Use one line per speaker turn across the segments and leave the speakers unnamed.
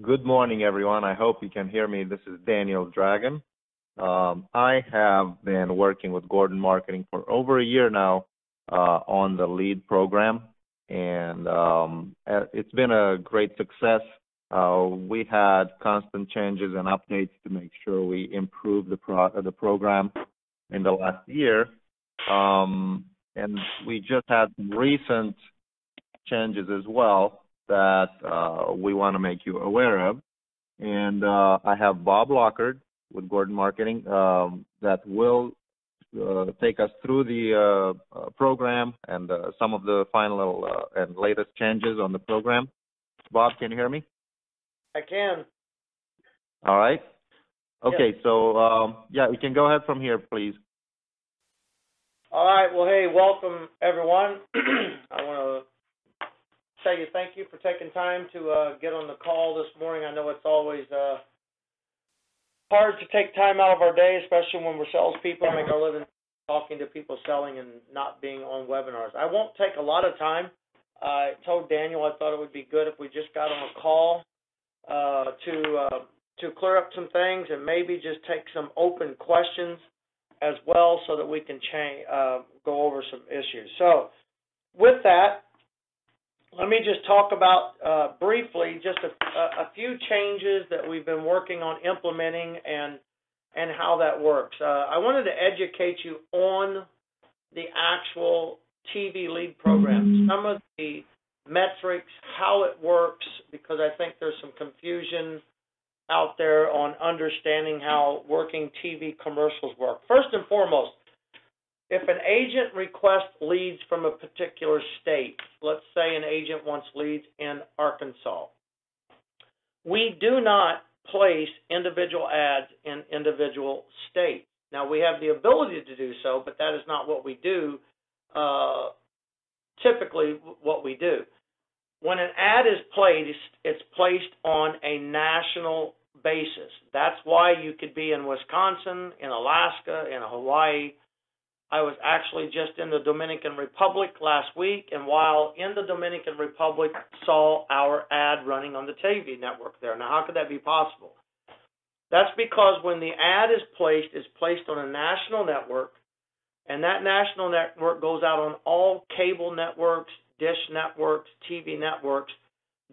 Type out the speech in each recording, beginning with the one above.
Good morning, everyone. I hope you can hear me. This is Daniel Dragan. Um, I have been working with Gordon Marketing for over a year now uh, on the lead program, and um, uh, it's been a great success. Uh, we had constant changes and updates to make sure we improve the pro- the program in the last year, um, and we just had recent changes as well that uh, we want to make you aware of. And uh, I have Bob Lockard with Gordon Marketing um, that will uh, take us through the uh, uh, program and uh, some of the final and latest changes on the program. Bob, can you hear me?
I can.
All right. Okay, yes. so um, yeah, we can go ahead from here, please.
All right. Well, hey, welcome everyone. I want to you thank you for taking time to uh, get on the call this morning. I know it's always uh, hard to take time out of our day, especially when we're salespeople and make our living talking to people selling and not being on webinars. I won't take a lot of time. I told Daniel I thought it would be good if we just got on a call uh, to uh, to clear up some things and maybe just take some open questions as well, so that we can change, uh, go over some issues. So, with that, let me just talk about uh, briefly just a, a, few changes that we've been working on implementing and and how that works. Uh, I wanted to educate you on the actual TV lead program, some of the metrics, how it works, because I think there's some confusion out there on understanding how working TV commercials work. First and foremost, if an agent requests leads from a particular state, let's say an agent wants leads in Arkansas, we do not place individual ads in individual states. Now, we have the ability to do so, but that is not what we do, uh, typically, what we do. When an ad is placed, it's placed on a national basis. That's why you could be in Wisconsin, in Alaska, in Hawaii, I was actually just in the Dominican Republic last week, and while in the Dominican Republic, saw our ad running on the TV network there. Now, how could that be possible? That's because when the ad is placed, it's placed on a national network, and that national network goes out on all cable networks, dish networks, TV networks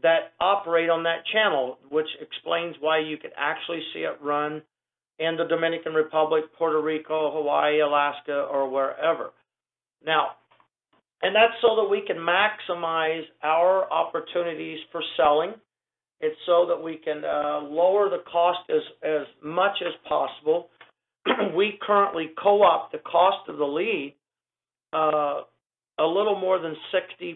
that operate on that channel, which explains why you could actually see it run in the Dominican Republic, Puerto Rico, Hawaii, Alaska, or wherever. Now, and that's so that we can maximize our opportunities for selling. It's so that we can uh, lower the cost as, as much as possible. we currently co op the cost of the lead uh, a little more than 60%.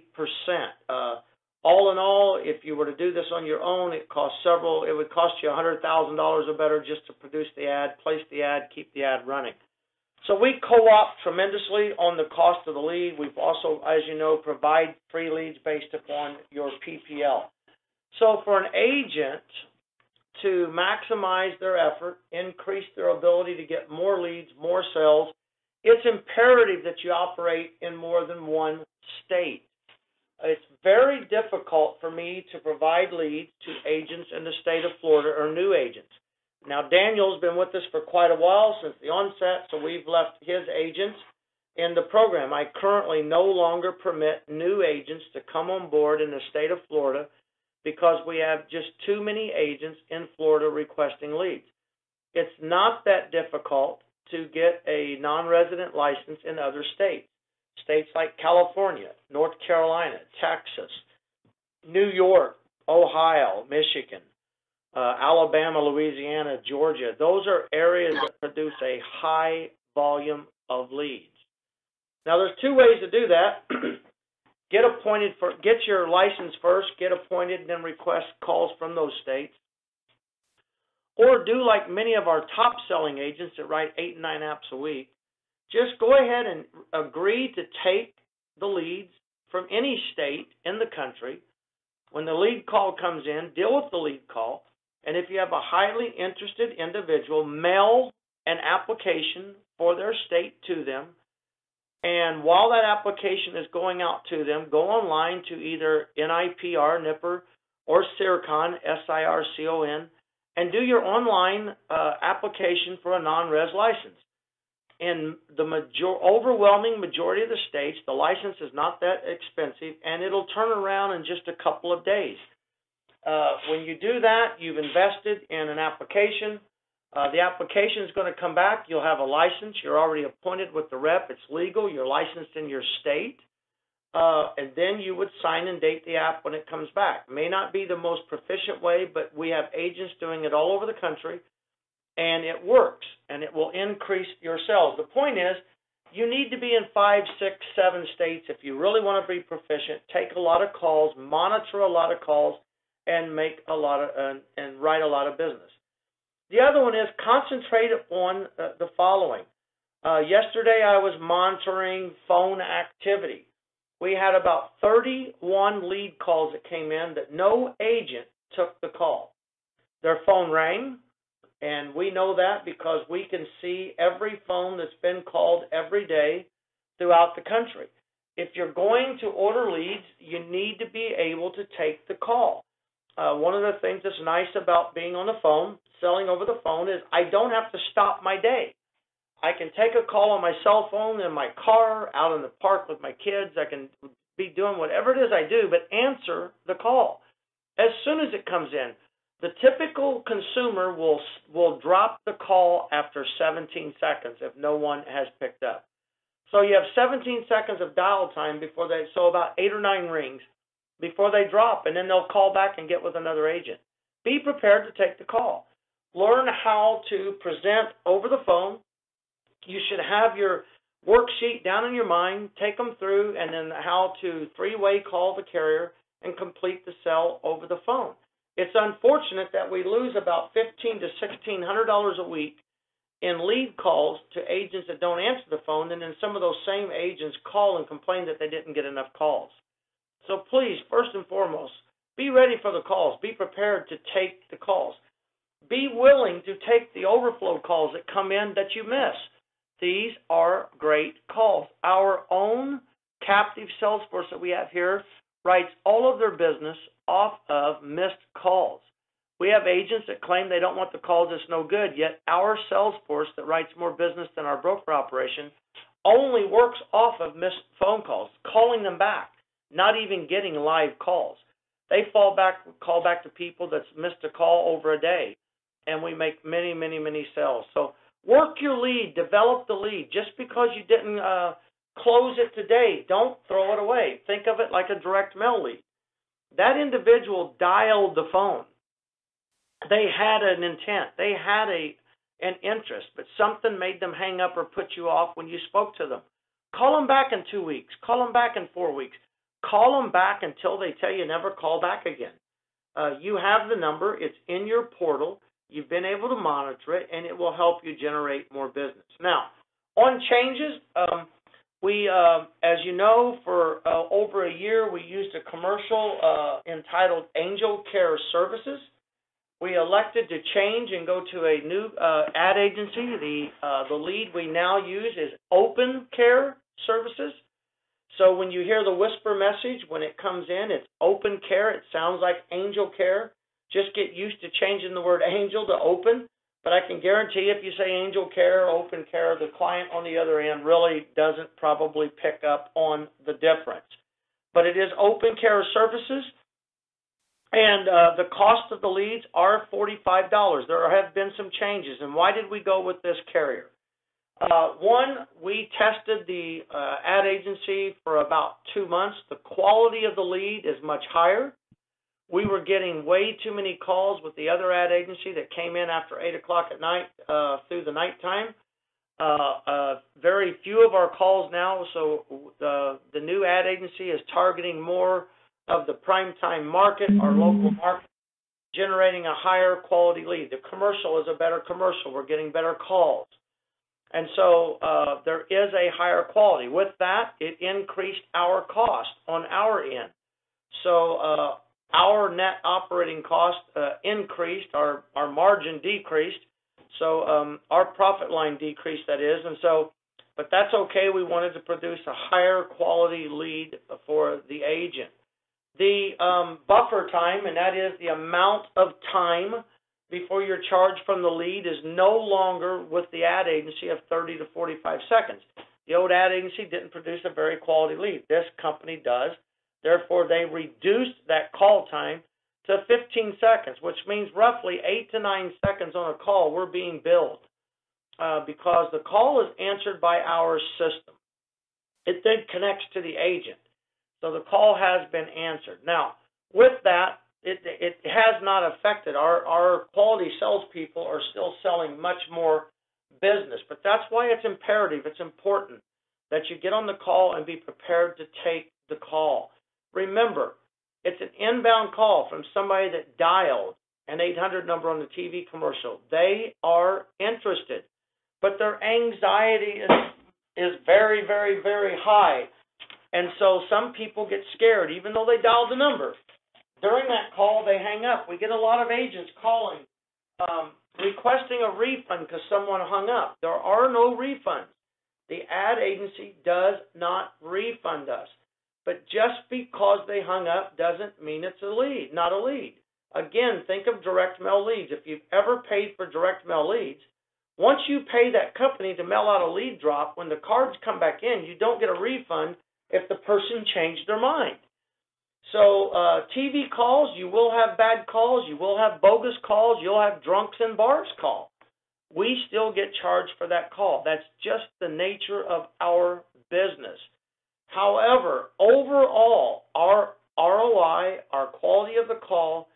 Uh, all in all, if you were to do this on your own, it costs several. It would cost you hundred thousand dollars or better just to produce the ad, place the ad, keep the ad running. So we co-op tremendously on the cost of the lead. We've also, as you know, provide free leads based upon your PPL. So for an agent to maximize their effort, increase their ability to get more leads, more sales, it's imperative that you operate in more than one state. It's very difficult for me to provide leads to agents in the state of Florida or new agents. Now, Daniel's been with us for quite a while since the onset, so we've left his agents in the program. I currently no longer permit new agents to come on board in the state of Florida because we have just too many agents in Florida requesting leads. It's not that difficult to get a non resident license in other states. States like California, North Carolina, Texas, New York, Ohio, Michigan, uh, Alabama, Louisiana, Georgia. Those are areas that produce a high volume of leads. Now, there's two ways to do that. get appointed for, get your license first, get appointed, and then request calls from those states. Or do like many of our top selling agents that write eight and nine apps a week just go ahead and agree to take the leads from any state in the country. When the lead call comes in, deal with the lead call. And if you have a highly interested individual, mail an application for their state to them. And while that application is going out to them, go online to either NIPR, NIPR, or Sircon, S-I-R-C-O-N, and do your online uh, application for a non-res license. In the major- overwhelming majority of the states, the license is not that expensive, and it'll turn around in just a couple of days. Uh, when you do that, you've invested in an application. Uh, the application is going to come back. You'll have a license. You're already appointed with the rep. It's legal. You're licensed in your state. Uh, and then you would sign and date the app when it comes back. May not be the most proficient way, but we have agents doing it all over the country, and it works, and it will increase your sales. The point is, you need to be in five, six, seven states if you really want to be proficient. Take a lot of calls, monitor a lot of calls, and make a lot of uh, and write a lot of business. The other one is concentrate on uh, the following. Uh, yesterday, I was monitoring phone activity we had about 31 lead calls that came in that no agent took the call. Their phone rang, and we know that because we can see every phone that's been called every day throughout the country. If you're going to order leads, you need to be able to take the call. Uh, one of the things that's nice about being on the phone, selling over the phone, is I don't have to stop my day. I can take a call on my cell phone in my car, out in the park with my kids. I can be doing whatever it is I do, but answer the call as soon as it comes in. The typical consumer will will drop the call after 17 seconds if no one has picked up. So you have 17 seconds of dial time before they so about 8 or 9 rings before they drop and then they'll call back and get with another agent. Be prepared to take the call. Learn how to present over the phone you should have your worksheet down in your mind, take them through, and then how to three-way call the carrier and complete the sell over the phone. It's unfortunate that we lose about fifteen to sixteen hundred dollars a week in lead calls to agents that don't answer the phone, and then some of those same agents call and complain that they didn't get enough calls. So please, first and foremost, be ready for the calls. Be prepared to take the calls. Be willing to take the overflow calls that come in that you miss. These are great calls. Our own captive sales force that we have here writes all of their business off of missed calls. We have agents that claim they don't want the calls, it's no good, yet our sales force that writes more business than our broker operation only works off of missed phone calls, calling them back, not even getting live calls. They fall back, call back to people that's missed a call over a day, and we make many, many, many sales. So Work your lead, develop the lead. Just because you didn't uh, close it today, don't throw it away. Think of it like a direct mail lead. That individual dialed the phone. They had an intent. They had a an interest, but something made them hang up or put you off when you spoke to them. Call them back in two weeks. Call them back in four weeks. Call them back until they tell you never call back again. Uh, you have the number. It's in your portal. You've been able to monitor it, and it will help you generate more business. Now, on changes, um, we, uh, as you know, for uh, over a year, we used a commercial uh, entitled Angel Care Services. We elected to change and go to a new uh, ad agency. The uh, the lead we now use is Open Care Services. So when you hear the whisper message, when it comes in, it's Open Care. It sounds like Angel Care. Just get used to changing the word angel to open. But I can guarantee if you say angel care, open care, the client on the other end really doesn't probably pick up on the difference. But it is open care services, and uh, the cost of the leads are $45. There have been some changes. And why did we go with this carrier? Uh, one, we tested the uh, ad agency for about two months. The quality of the lead is much higher. We were getting way too many calls with the other ad agency that came in after eight o'clock at night uh, through the nighttime. Uh, uh, very few of our calls now, so the the new ad agency is targeting more of the prime time market, our local market, generating a higher quality lead. The commercial is a better commercial. We're getting better calls. And so uh, there is a higher quality. With that, it increased our cost on our end. So uh, our net operating cost uh, increased, our our margin decreased, so um, our profit line decreased, that is. and so, But that's okay. We wanted to produce a higher quality lead for the agent. the um, buffer time, and that is the amount of time before you're charged from the lead, is no longer with the ad agency of 30 to 45 seconds. The old ad agency didn't produce a very quality lead. This company does. Therefore, they reduced that call time to 15 seconds, which means roughly eight to nine seconds on a call we're being billed uh, because the call is answered by our system. It then connects to the agent. So the call has been answered. Now, with that, it, it has not affected our, our quality salespeople are still selling much more business, but that's why it's imperative, it's important that you get on the call and be prepared to take the call. Remember, it's an inbound call from somebody that dialed an 800 number on the TV commercial. They are interested, but their anxiety is is very, very, very high. And so some people get scared, even though they dialed the number. During that call, they hang up. We get a lot of agents calling, um, requesting a refund because someone hung up. There are no refunds. The ad agency does not refund us. But just because they hung up doesn't mean it's a lead, not a lead. Again, think of direct mail leads. If you've ever paid for direct mail leads, once you pay that company to mail out a lead drop, when the cards come back in, you don't get a refund if the person changed their mind. So, uh, TV calls, you will have bad calls, you will have bogus calls, you'll have drunks in bars call. We still get charged for that call. That's just the nature of our business. However, overall, our ROI, our quality of the call,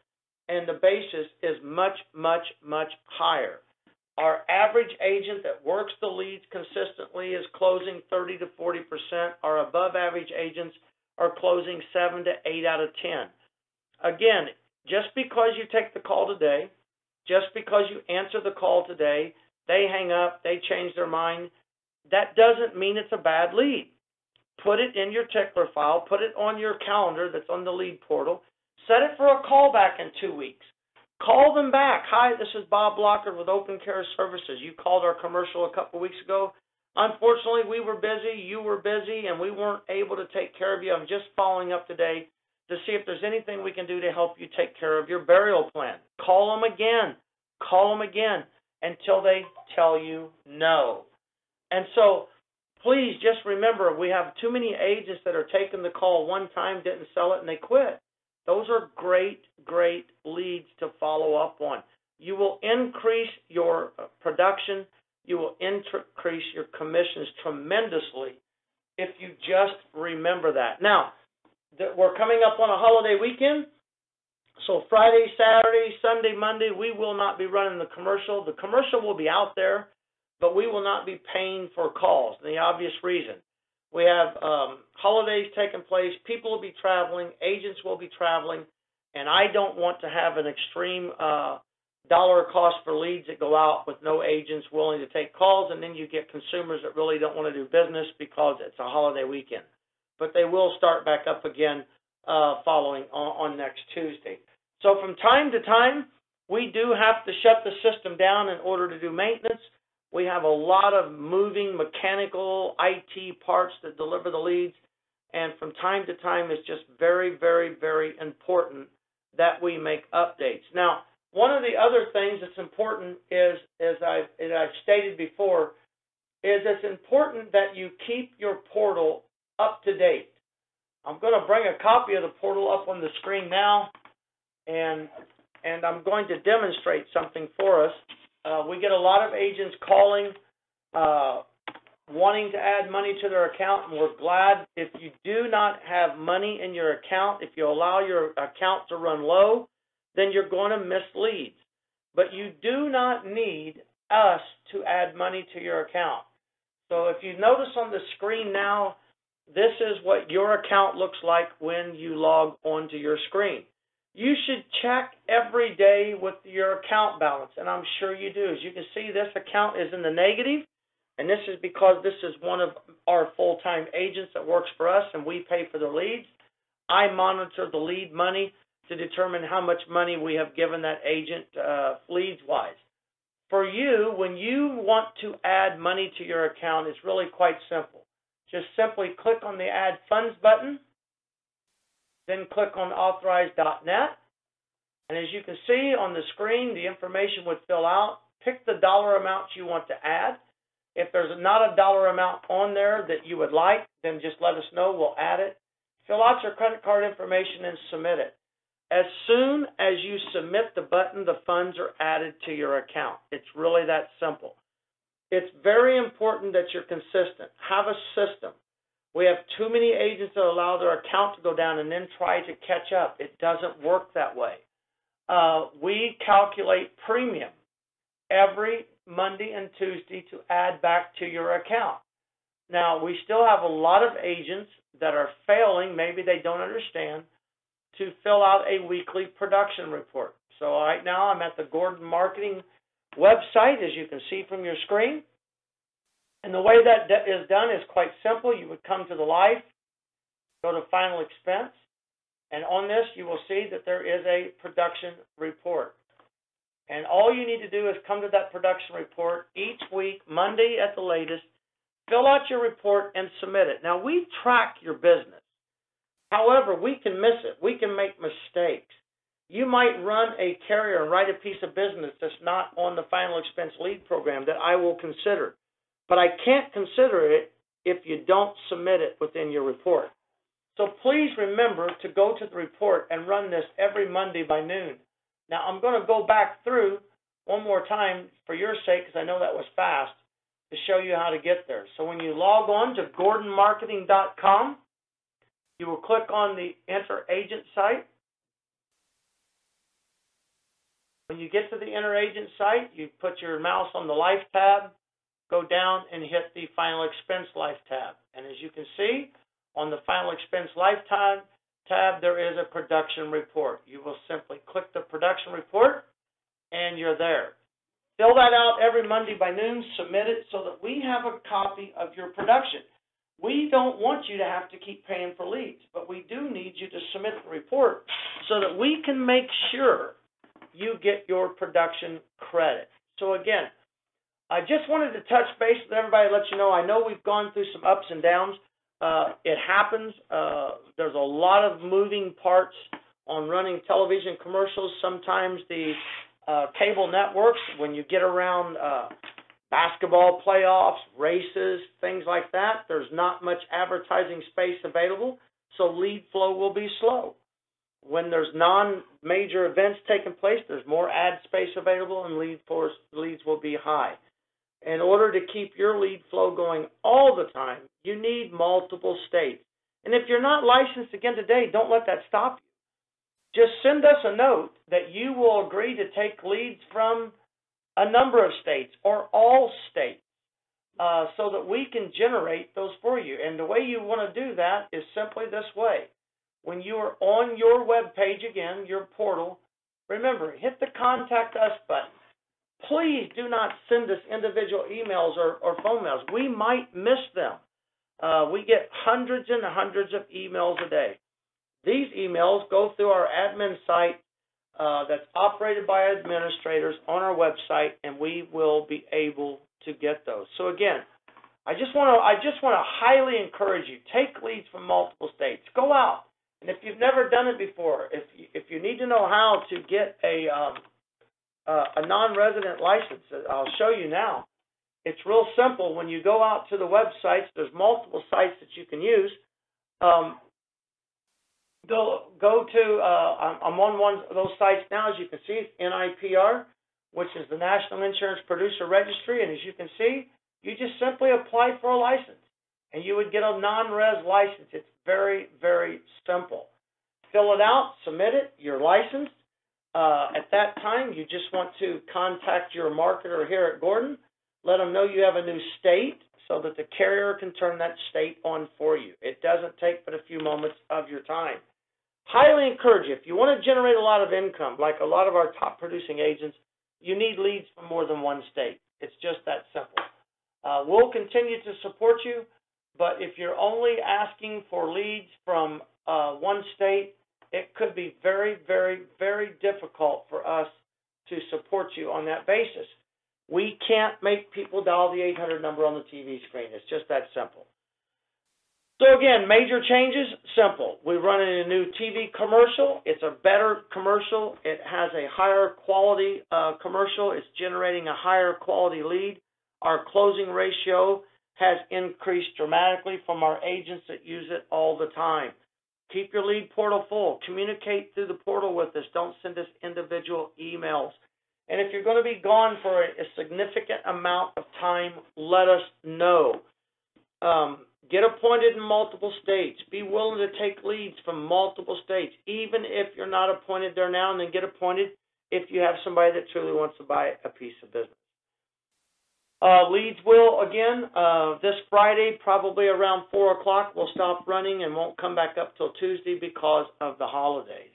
and the basis is much, much, much higher. Our average agent that works the leads consistently is closing 30 to 40 percent. Our above average agents are closing 7 to 8 out of 10. Again, just because you take the call today, just because you answer the call today, they hang up, they change their mind, that doesn't mean it's a bad lead. Put it in your tickler file, put it on your calendar that's on the lead portal, set it for a callback in two weeks. Call them back. Hi, this is Bob Blocker with Open Care Services. You called our commercial a couple weeks ago. Unfortunately, we were busy, you were busy, and we weren't able to take care of you. I'm just following up today to see if there's anything we can do to help you take care of your burial plan. Call them again. Call them again until they tell you no. And so please just remember we have too many agents that are taking the call one time, didn't sell it, and they quit. Those are great, great leads to follow up on. You will increase your uh, production, you will increase your commissions tremendously if you just remember that. Now, we're coming up on a holiday weekend. So Friday, Saturday, Sunday, Monday, we will not be running the commercial. The commercial will be out there, but we will not be paying for calls. And The obvious reason we have um, holidays taking place. People will be traveling. Agents will be traveling. And I don't want to have an extreme uh, dollar cost for leads that go out with no agents willing to take calls. And then you get consumers that really don't want to do business because it's a holiday weekend. But they will start back up again uh, following on, on next Tuesday. So from time to time, we do have to shut the system down in order to do maintenance. We have a lot of moving mechanical IT parts that deliver the leads. And from time to time, it's just very, very, very important that we make updates. Now, one of the other things that's important is, as I've, as I've stated before, is it's important that you keep your portal up to date. I'm going to bring a copy of the portal up on the screen now, and and I'm going to demonstrate something for us. Uh, we get a lot of agents calling, uh, wanting to add money to their account, and we're glad if you do not have money in your account, if you allow your account to run low, then you're going to miss leads. But you do not need us to add money to your account. So if you notice on the screen now, this is what your account looks like when you log onto your screen you should check every day with your account balance, and I'm sure you do. As you can see, this account is in the negative, and this is because this is one of our full-time agents that works for us, and we pay for the leads. I monitor the lead money to determine how much money we have given that agent uh, leads-wise. For you, when you want to add money to your account, it's really quite simple. Just simply click on the Add Funds button, then click on authorize.net. And as you can see on the screen, the information would fill out. Pick the dollar amount you want to add. If there's not a dollar amount on there that you would like, then just let us know. We'll add it. Fill out your credit card information and submit it. As soon as you submit the button, the funds are added to your account. It's really that simple. It's very important that you're consistent. Have a system. We have too many agents that allow their account to go down and then try to catch up. It doesn't work that way. Uh, we calculate premium every Monday and Tuesday to add back to your account. Now, we still have a lot of agents that are failing, maybe they don't understand, to fill out a weekly production report. So right now I'm at the Gordon Marketing website, as you can see from your screen. And the way that is done is quite simple. You would come to the life, go to final expense, and on this you will see that there is a production report. And all you need to do is come to that production report each week, Monday at the latest, fill out your report and submit it. Now we track your business. However, we can miss it. We can make mistakes. You might run a carrier and write a piece of business that's not on the final expense lead program that I will consider. But I can't consider it if you don't submit it within your report. So please remember to go to the report and run this every Monday by noon. Now I'm going to go back through one more time for your sake because I know that was fast to show you how to get there. So when you log on to gordonmarketing.com, you will click on the Enter Agent site. When you get to the Enter Agent site, you put your mouse on the Life tab, go down and hit the Final Expense Life tab. And as you can see, on the Final Expense Lifetime tab, there is a production report. You will simply click the production report, and you're there. Fill that out every Monday by noon, submit it so that we have a copy of your production. We don't want you to have to keep paying for leads, but we do need you to submit the report so that we can make sure you get your production credit. So again, I just wanted to touch base with everybody, let you know I know we've gone through some ups and downs. Uh, it happens. Uh, there's a lot of moving parts on running television commercials. Sometimes the uh, cable networks, when you get around uh, basketball playoffs, races, things like that, there's not much advertising space available, so lead flow will be slow. When there's non-major events taking place, there's more ad space available and lead force, leads will be high. In order to keep your lead flow going all the time, you need multiple states. And if you're not licensed again today, don't let that stop you. Just send us a note that you will agree to take leads from a number of states or all states uh, so that we can generate those for you. And the way you want to do that is simply this way. When you are on your web page again, your portal, remember, hit the contact us button. Please do not send us individual emails or, or phone mails. We might miss them. Uh, we get hundreds and hundreds of emails a day. These emails go through our admin site uh, that's operated by administrators on our website, and we will be able to get those. So again, I just want to I just want to highly encourage you take leads from multiple states. Go out, and if you've never done it before, if you, if you need to know how to get a um, uh, a non-resident license, I'll show you now. It's real simple. When you go out to the websites, there's multiple sites that you can use. Um, go go to uh, I'm on one of those sites now. As you can see, NIPR, which is the National Insurance Producer Registry, and as you can see, you just simply apply for a license, and you would get a non-res license. It's very very simple. Fill it out, submit it. You're licensed. Uh, at that time, you just want to contact your marketer here at Gordon. Let them know you have a new state so that the carrier can turn that state on for you. It doesn't take but a few moments of your time highly encourage you, if you want to generate a lot of income, like a lot of our top producing agents, you need leads from more than one state. It's just that simple. Uh, we'll continue to support you, but if you're only asking for leads from uh, one state, it could be very, very, very difficult for us to support you on that basis. We can't make people dial the 800 number on the TV screen. It's just that simple. So again, major changes, simple. We're running a new TV commercial. It's a better commercial. It has a higher quality uh, commercial. It's generating a higher quality lead. Our closing ratio has increased dramatically from our agents that use it all the time. Keep your lead portal full. Communicate through the portal with us. Don't send us individual emails. And if you're going to be gone for a, significant amount of time, let us know. Um, get appointed in multiple states. Be willing to take leads from multiple states, even if you're not appointed there now, and then get appointed if you have somebody that truly wants to buy a piece of business. Uh, leads will again uh, this Friday, probably around four o'clock. We'll stop running and won't come back up till Tuesday because of the holidays.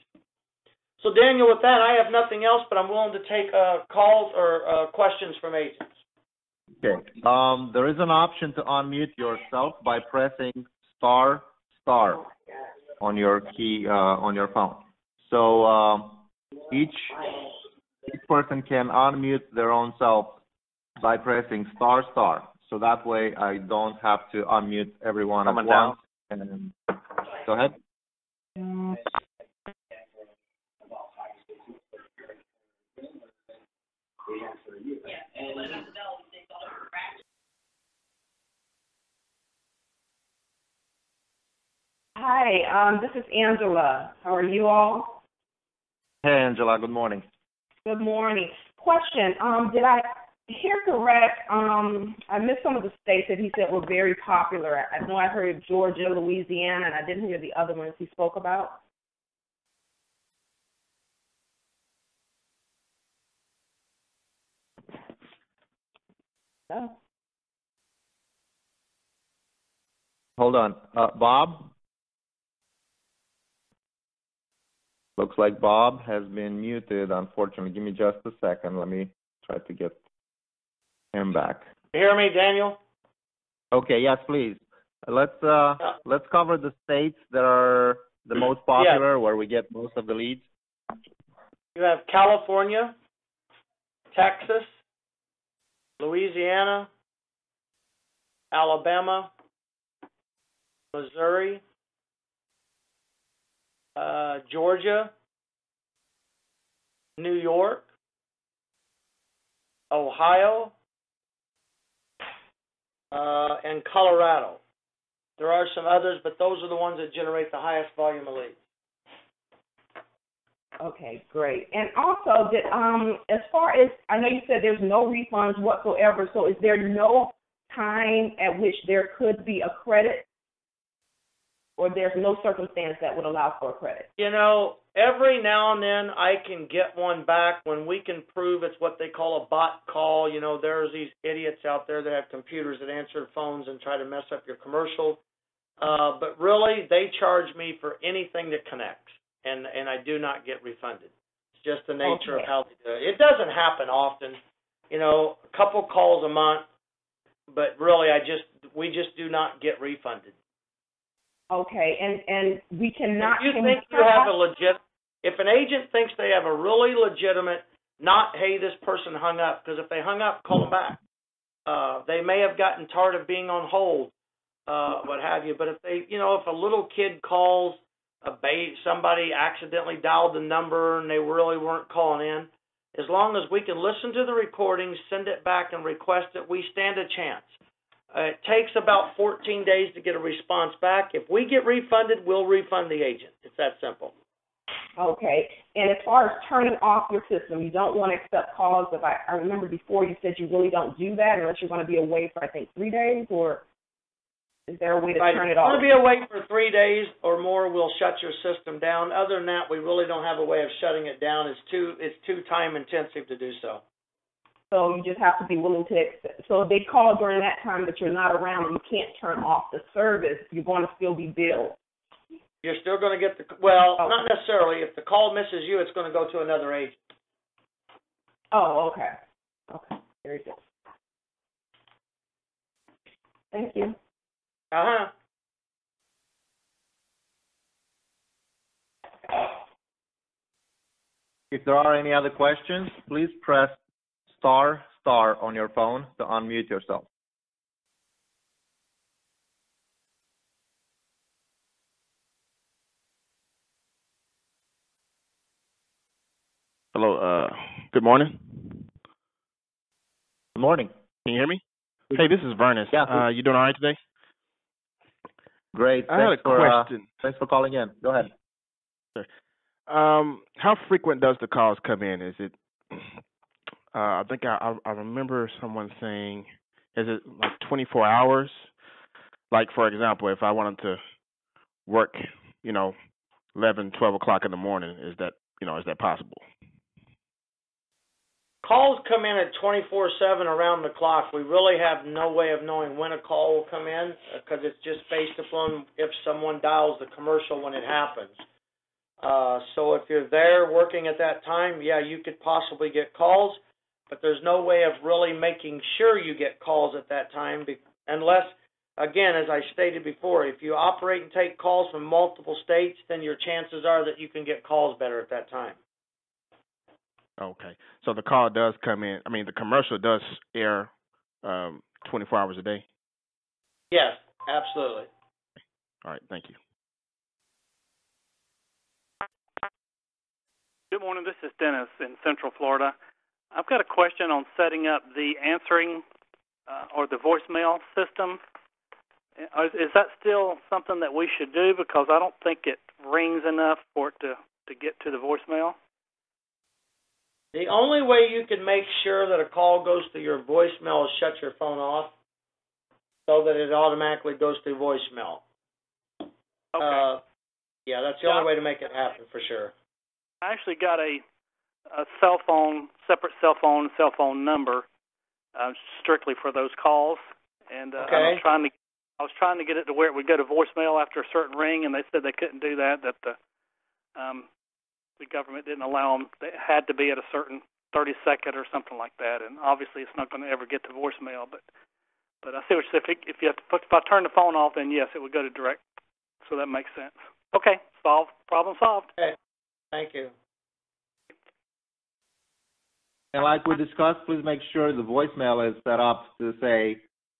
So Daniel, with that, I have nothing else, but I'm willing to take uh, calls or uh, questions from agents.
Okay. Um, there is an option to unmute yourself by pressing star star on your key uh, on your phone. So um, each each person can unmute their own self by pressing star star. So that way I don't have to unmute everyone
Coming
at once. And go ahead.
Hi, um, this is Angela. How are you all?
Hey Angela, good morning.
Good morning. Question, um, did I hear correct? Um, I missed some of the states that he said were very popular. I know I heard Georgia, Louisiana, and I didn't hear the other ones he spoke about. Oh.
Hold on. Uh, Bob? Looks like Bob has been muted, unfortunately. Give me just a second. Let me try to get him back.
You hear me, Daniel?
Okay, yes, please. Let's uh
Yeah.
let's cover the states that are the most popular where we get most of the leads.
You have California, Texas, Louisiana, Alabama, Missouri, uh, Georgia, New York, Ohio, uh, and Colorado. There are some others, but those are the ones that generate the highest volume of leads.
Okay, great. And also, did, um, as far as I know, you said there's no refunds whatsoever. So, is there no time at which there could be a credit, or there's no circumstance that would allow for a credit?
You know, every now and then I can get one back when we can prove it's what they call a bot call. You know, there's these idiots out there that have computers that answer phones and try to mess up your commercial. Uh, but really, they charge me for anything that connects, and and I do not get refunded. It's just the nature of how they do it. It doesn't happen often. You know, a couple calls a month, but really, I just we just do not get refunded.
Okay, and and we cannot.
If you think you have a legit, if an agent thinks they have a really legitimate, not hey this person hung up, because if they hung up, call them back. Uh, they may have gotten tired of being on hold, uh, what have you. But if they, you know, if a little kid calls, a ba- somebody accidentally dialed the number and they really weren't calling in, as long as we can listen to the recording, send it back, and request it, we stand a chance. Uh, it takes about 14 days to get a response back. If we get refunded, we'll refund the agent. It's that simple.
Okay, and as far as turning off your system, you don't want to accept calls. If I, I remember before you said you really don't do that unless you're going to be away for I think three days, or is there a way to
Right.
turn
If
it
you're
off?
going to be away for three days or more, we'll shut your system down. Other than that, we really don't have a way of shutting it down. It's too it's too time intensive to do so.
So you just have to be willing to accept. So if they call during that time that you're not around and you can't turn off the service, you're going to still be billed.
You're still going to get the well,
Oh.
not necessarily. If the call misses you, it's going to go to another agent.
Oh, okay. Okay, very good. Thank you.
Uh huh.
If there are any other questions, please press star star on your phone to unmute yourself.
Hello. Uh, good morning.
Good morning.
Can you hear me? Hey, this is Vernus.
Yeah.
Uh, you doing all right today?
Great.
I thanks had a
for, uh,
question.
Thanks for calling in. Go ahead. Sure.
Um, how frequent does the calls come in? Is it uh, I think I, I remember someone saying, is it like 24 hours? Like for example, if I wanted to work, you know, 11, 12 o'clock in the morning, is that you know is that possible?
Calls come in at 24/7 around the clock. We really have no way of knowing when a call will come in because it's just based upon if someone dials the commercial when it happens. Uh, so if you're there working at that time, yeah, you could possibly get calls, but there's no way of really making sure you get calls at that time be- unless, again, as I stated before, if you operate and take calls from multiple states, then your chances are that you can get calls better at that time.
Okay. So the call does come in. I mean, the commercial does air um 24 hours a day.
Yes, absolutely.
All right. Thank you.
Good morning. This is Dennis in Central Florida. I've got a question on setting up the answering uh, or the voicemail system. Is that still something that we should do? Because I don't think it rings enough for it to to get to the voicemail.
The only way you can make sure that a call goes to your voicemail is shut your phone off so that it automatically goes to voicemail.
Okay.
Uh, yeah, that's the
Yeah.
only way to make it happen for sure.
I actually got a a cell phone, separate cell phone, cell phone number, uh, strictly for those calls. And uh, I was trying to I was trying to get it to where it would go to voicemail after a certain ring, and they said they couldn't do that. That the um, the government didn't allow them. It had to be at a certain 30 second or something like that. And obviously, it's not going to ever get to voicemail. But but I see what you said. If, if you have to put, if I turn the phone off, then yes, it would go to direct. So that makes sense. Okay, solved. Problem solved. Okay.
Thank you.
And like we discussed, please make sure the voicemail is set up to say,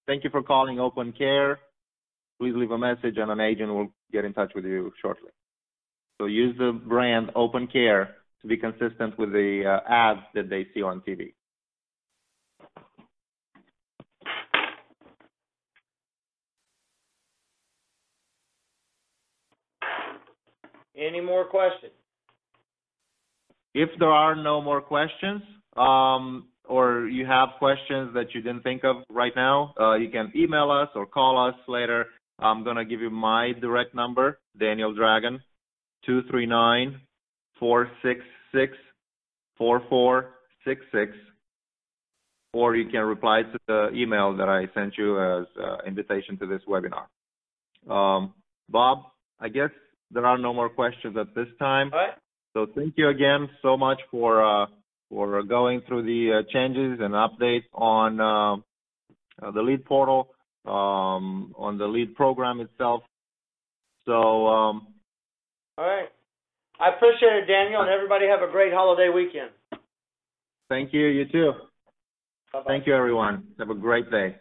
thank you for calling Open Care. Please leave a message and an agent will get in touch with you shortly. So use the brand Open Care to be consistent with the uh, ads that they see on TV.
Any more questions?
If there are no more questions, um, or you have questions that you didn't think of right now, uh, you can email us or call us later. I'm gonna give you my direct number, Daniel Dragan, 239 466 4466. or you can reply to the email that I sent you as uh, invitation to this webinar. Um, Bob, I guess there are no more questions at this time.
Right.
So thank you again so much for uh, for going through the uh, changes and updates on uh, uh, the lead portal, um, on the lead program itself. So um,
All right. I appreciate it, Daniel, and everybody have a great holiday weekend.
thank you. You too.
Bye-bye.
Thank you, everyone. Have a great day.